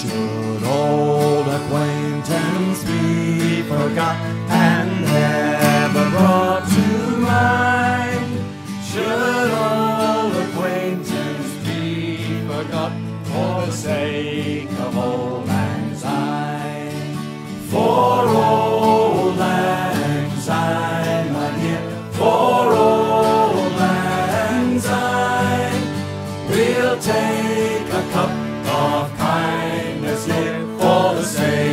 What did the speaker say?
Should old acquaintance be forgot and never brought to mind? Should old acquaintance be forgot for the sake of old say.